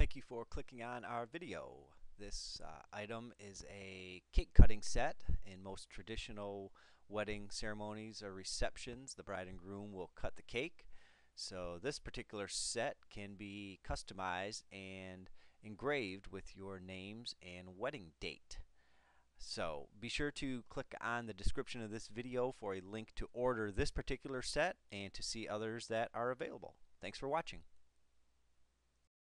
Thank you for clicking on our video. This uh, item is a cake cutting set. In most traditional wedding ceremonies or receptions, the bride and groom will cut the cake. So this particular set can be customized and engraved with your names and wedding date. So be sure to click on the description of this video for a link to order this particular set and to see others that are available. Thanks for watching.